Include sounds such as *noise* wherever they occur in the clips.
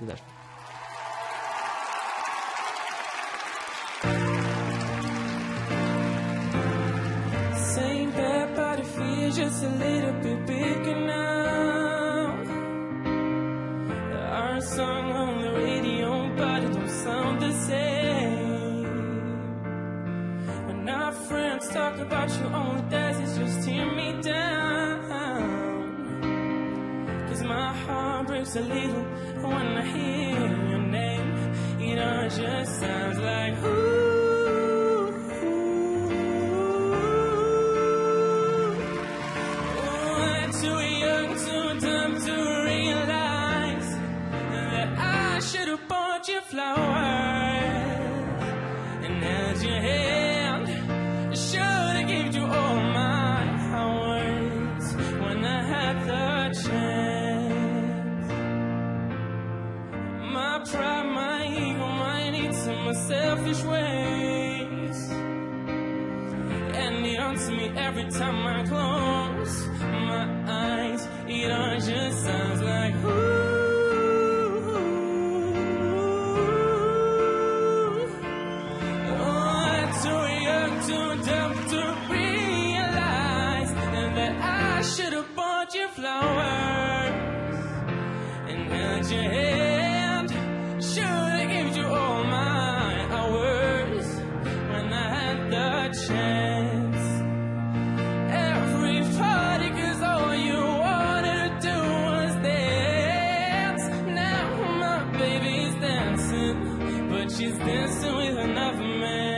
Där. Same bad, it feels just a little bit bigger now. Our song on the radio, but it don't sound the same. When our friends talk about you, all heart a little when I hear your name. You know, it just sounds like ooh. I'm too young, too dumb to realize that I should have bought you flowers needs, and my selfish ways. And it haunts me every time I close my eyes. It all just sounds like ooh. Oh, too young, too dumb to realize that I should have bought you flowers and held your hand. She's dancing with another man.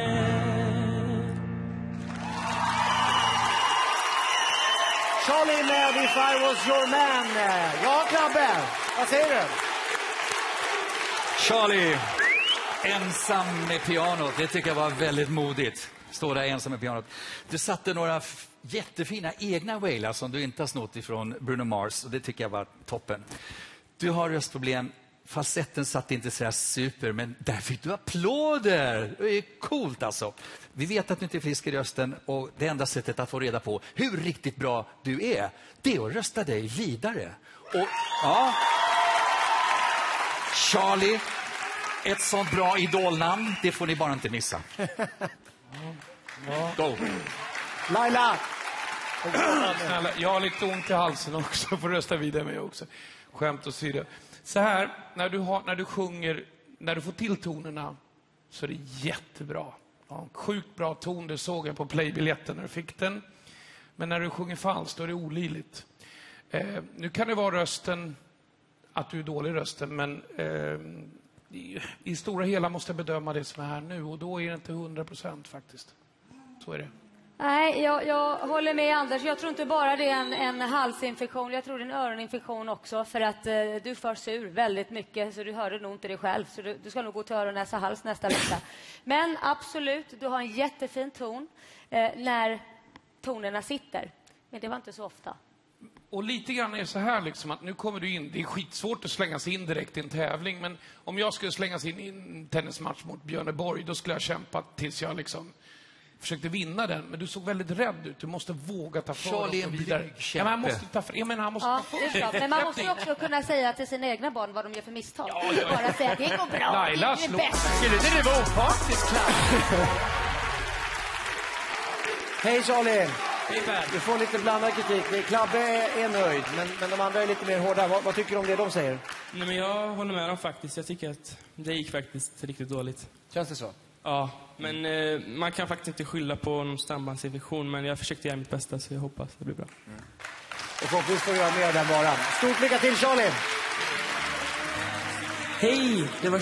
Charlie med If I was your man. Ja, Klabbe, vad säger du? Charlie, ensam med pianot. Det tycker jag var väldigt modigt. Stå där ensam med pianot. Du satte några jättefina egna wailar som du inte har snott ifrån Bruno Mars och det tycker jag var toppen. Du har röstproblem. Falsetten satt inte så här super, men där fick du applåder. Det är coolt alltså. Vi vet att du inte är frisk i rösten och det enda sättet att få reda på hur riktigt bra du är, det är att rösta dig vidare. Och, ja, Charlie, ett sånt bra idolnamn, det får ni bara inte missa. Go. Laila! Jag har lite ont i halsen också, får rösta vidare med också. Skämt åsido. Så här, när du, har, när du sjunger, när du får till tonerna så är det jättebra. Du har en sjukt bra ton, det såg jag på playbiljetten när du fick den. Men när du sjunger falskt, då är det olidligt. Eh, nu kan det vara rösten, att du är dålig i rösten, men eh, i, i stora hela måste jag bedöma det som är här nu och då är det inte 100 procent faktiskt. Så är det. Nej, jag, jag håller med Anders. Jag tror inte bara det är en, en halsinfektion. Jag tror det är en öroninfektion också. För att eh, du förs ur väldigt mycket, så du hörde nog inte dig själv. Så du, du ska nog gå till öron, näsa, hals nästa vecka. Men absolut, du har en jättefin ton eh, när tonerna sitter. Men det var inte så ofta. Och lite grann är det så här liksom att nu kommer du in, det är skitsvårt att slängas in direkt i en tävling, men om jag skulle slängas in i en tennismatch mot Björneborg, då skulle jag kämpa tills jag liksom försökte vinna den. Men du såg väldigt rädd ut, du måste våga ta för Charlie och är en gå vidare. Ja, men han måste ta för, jag menar, han måste Ja, ta för det sig. Men man måste ju *laughs* också kunna säga till sina egna barn vad de gör för misstag. Bara säga det går bra, Laila det är slår- bäst. Skulle inte du vara opartisk, *laughs* Hej Charlie! Du får lite blandad kritik. Klabbe är, är nöjd, men, men de andra är lite mer hårda. Vad, vad tycker du om det de säger? Nej, men jag håller med dem faktiskt. Jag tycker att det gick faktiskt riktigt dåligt. Känns det så? Ja, men eh, man kan faktiskt inte skylla på någon stambandsinfektion, men jag försökte göra mitt bästa så jag hoppas det blir bra. Mm. Och förhoppningsvis får du göra mer av den varan. Stort lycka till Charlie! Hej! Det var